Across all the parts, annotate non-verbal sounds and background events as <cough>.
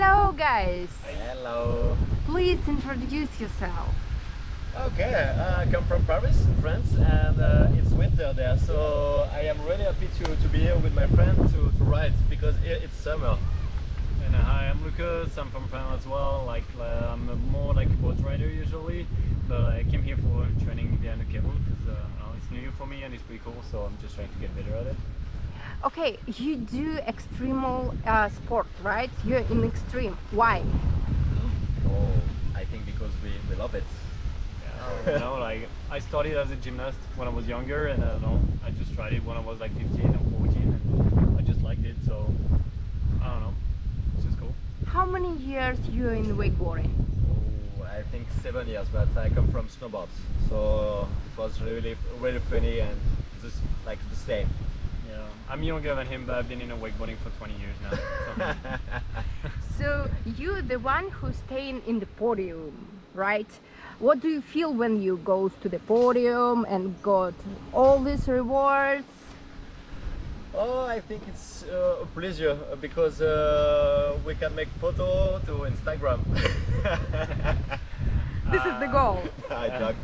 Hello guys! Hello. Please introduce yourself. Okay, uh, I come from Paris, in France, and uh, it's winter there, so I am really happy to, to be here with my friends to, to ride because here it's summer. And uh, hi, I'm Lucas. I'm from France as well. Like uh, I'm more like a boat rider usually, but I came here for training behind the cable because uh, you know, it's new for me and it's pretty cool. So I'm just trying to get better at it. Okay, you do extremal uh, sport, right? You're in extreme. Why? Oh, I think because we, we love it. Yeah, you know, like I started as a gymnast when I was younger, and I don't know, I just tried it when I was like 15 or 14, and I just liked it. So I don't know, it's just cool. How many years you're in wakeboarding? Oh, I think seven years, but I come from snowboards, so it was really really funny and just like the same. Yeah, I'm younger than him, but I've been in a wakeboarding for 20 years now. So. So you're the one who's staying in the podium, right? What do you feel when you go to the podium and got all these rewards? Oh, I think it's uh, a pleasure uh, because uh, we can make photo to Instagram. <laughs> This is the goal. <laughs> I joke.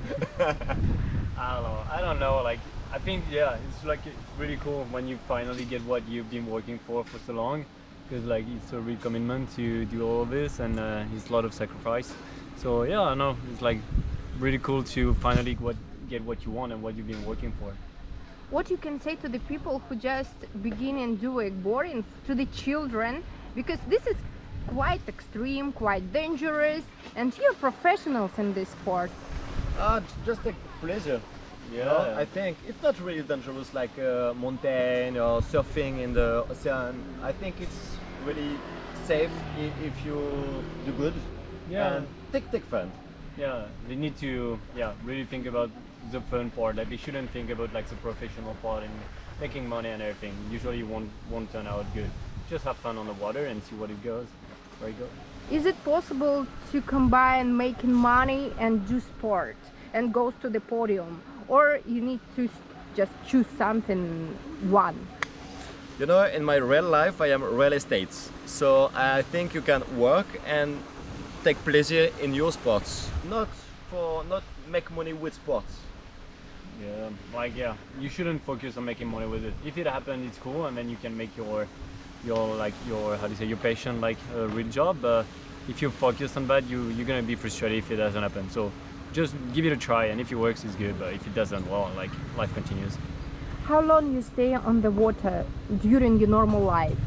I don't know. I don't know. Like, I think yeah, it's like it's really cool when you finally get what you've been working for for so long, because like it's a real commitment to do all of this, and uh, it's a lot of sacrifice. So yeah, I know it's like really cool to finally what get what you want and what you've been working for. What you can say to the people who just begin and do wakeboarding, to the children, because this is quite extreme, quite dangerous, and you're professionals in this sport. Ah, j- just a pleasure. You know, Yeah. I think it's not really dangerous like uh, mountain or surfing in the ocean. I think it's really safe if, if you do good. Yeah. And take take fun. Yeah, they need to yeah really think about the fun part. Like they shouldn't think about like the professional part and making money and everything. Usually won't won't turn out good. Just have fun on the water and see what it goes, where it goes. Is it possible to combine making money and do sport and goes to the podium? Or you need to just choose something one? You know, in my real life, I am real estate. So I think you can work and take pleasure in your sports, not for not make money with sports. Yeah, like yeah, you shouldn't focus on making money with it. If it happens, it's cool, and then you can make your your like your how do you say your passion like a real job. But if you focus on that, you you're gonna be frustrated if it doesn't happen. So just give it a try, and if it works, it's good. But if it doesn't, well, like life continues. How long you stay on the water during your normal life?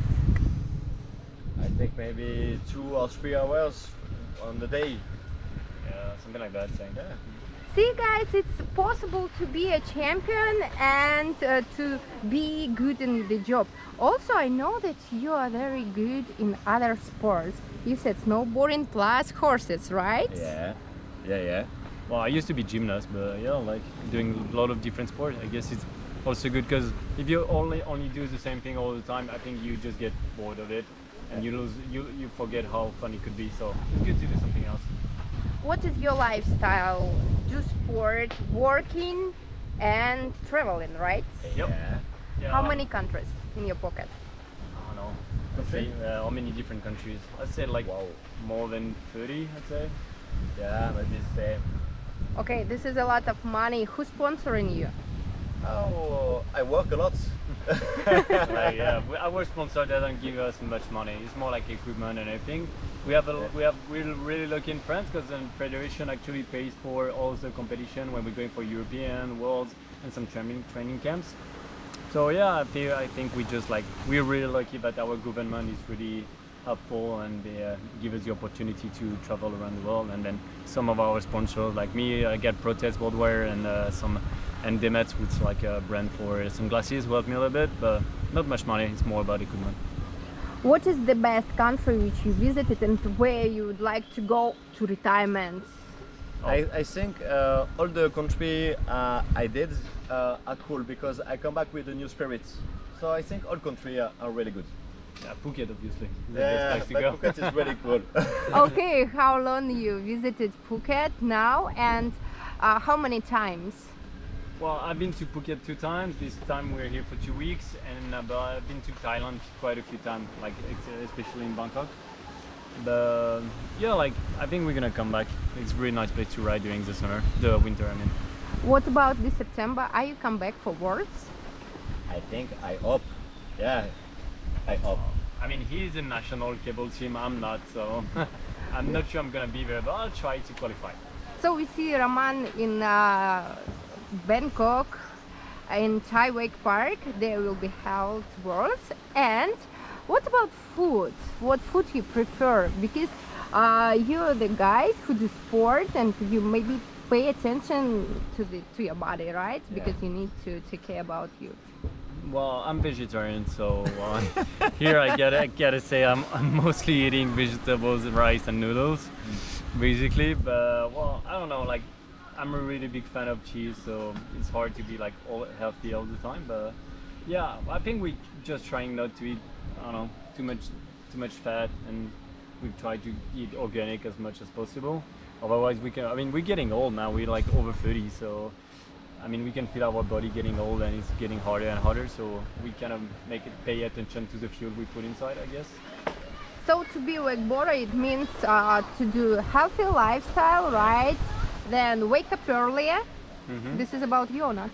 I think maybe two or three hours on the day. Yeah, something like that. Saying. Yeah. See guys, it's possible to be a champion and uh, to be good in the job. Also, I know that you are very good in other sports. You said snowboarding plus horses, right? Yeah. Yeah, yeah. Well, I used to be gymnast, but yeah, like doing a lot of different sports. I guess it's also good because if you only only do the same thing all the time, I think you just get bored of it, and you lose you you forget how fun it could be. So it's good to do something else. What is your lifestyle? Do sport, working and traveling, right? Yep. Yeah. Yeah. How many countries in your pocket? I don't know. Let's say uh, how many different countries? I'd say like Wow. more than 30. I'd say. Yeah, maybe same. Okay, this is a lot of money. Who's sponsoring you? Oh, I work a lot. <laughs> <laughs> like, yeah, our sponsor doesn't give us much money. It's more like equipment and everything. We have a, we have we're really lucky in France because the federation actually pays for all the competition when we're going for European, Worlds, and some training training camps. So yeah, I think I think we just like we're really lucky that our government is really helpful and they uh, give us the opportunity to travel around the world. And then some of our sponsors, like me, I get Protest Boardwear and uh, some and Demet, which is like a brand for sunglasses, will help me a little bit, but not much money. It's more about equipment. What is the best country which you visited and where you would like to go to retirement? I, I think uh, all the country uh, I did uh, are cool because I come back with a new spirit. So I think all country are, are really good. Yeah, Phuket, obviously. is the Yeah, place to but go. Phuket is really <laughs> cool. okay, how long you visited Phuket now and uh, how many times? Well, I've been to Phuket two times. This time we're here for two weeks, and uh, but I've been to Thailand quite a few times, like especially in Bangkok. But yeah, like I think we're gonna come back. It's a really nice place to ride during the summer, the winter. I mean. What about this September? Are you come back for Worlds? I think I hope. Yeah, I hope. I mean, he's in national cable team. I'm not, so <laughs> I'm not sure I'm gonna be there. But I'll try to qualify. So we see Roman in uh, Bangkok, in Thai Wake Park. There will be held Worlds. And what about food? What food you prefer? Because uh, you're the guys who do sport and you maybe pay attention to the to your body, right? Because you need to take care about you. Well, I'm vegetarian, so uh, <laughs> here I gotta gotta say I'm, I'm mostly eating vegetables, rice, and noodles, basically. But well, I don't know. Like, I'm a really big fan of cheese, so it's hard to be like all healthy all the time. But yeah, I think we just trying not to eat, I don't know, too much too much fat, and we try to eat organic as much as possible. Otherwise, we can. I mean, we're getting old now. We're like over 30, so. I mean, we can feel our body getting old and it's getting harder and harder. So we kind of make it pay attention to the fuel we put inside, I guess. So to be wakeboarder, it means uh, to do healthy lifestyle, right? Then wake up earlier. Mhm. This is about you not?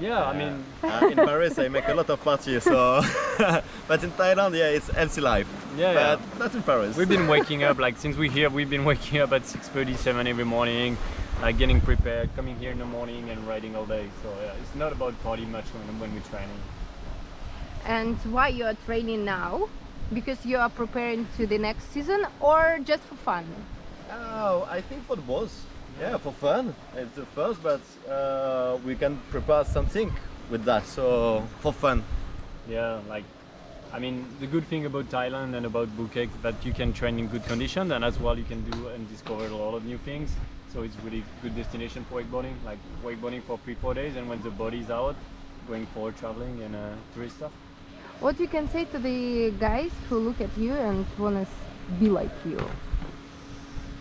Yeah, I mean, <laughs> Uh, in Paris, I make a lot of parties, so. <laughs> but in Thailand, yeah, it's healthy life. Yeah, but yeah. not in Paris. we've been <laughs> waking up like since we're here. We've been waking up at 6:37 every morning, like getting prepared, coming here in the morning and riding all day. So yeah, it's not about party much when, when we're training. And why you are training now? Because you are preparing to the next season or just for fun? Oh, I think for the boss. Yeah, for fun. It's the first, but uh, we can prepare something with that. So for fun. Yeah, like, I mean, the good thing about Thailand and about Phuket that you can train in good condition, and as well you can do and discover a lot of new things. So it's really good destination for wakeboarding, like wakeboarding for three, four days, and when the body's out, going for traveling and uh, tourist stuff. What you can say to the guys who look at you and want to be like you?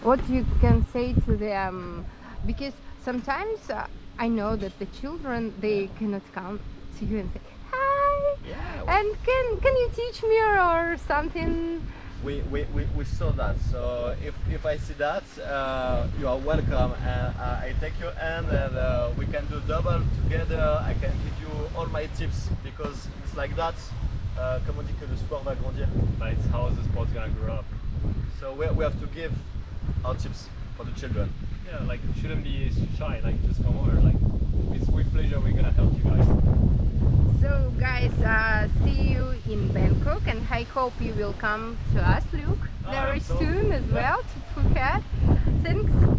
What you can say to them? Because sometimes uh, I know that the children they cannot come to you and say hi. Yeah. And can can you teach me or something? We, we, we, we saw that. So if, if I see that, uh, you are welcome. And uh, I take your hand and uh, we can do double together. I can give you all my tips because it's like that. Uh, comme on dit que le sport va grandir. But it's how the sport's gonna grow up. So we, we have to give our tips for the children. Yeah, like shouldn't be shy. Like just come over. hope you will come to us, Luke, very soon as well to Phuket. Thanks.